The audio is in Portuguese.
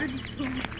Ai, que Alisson.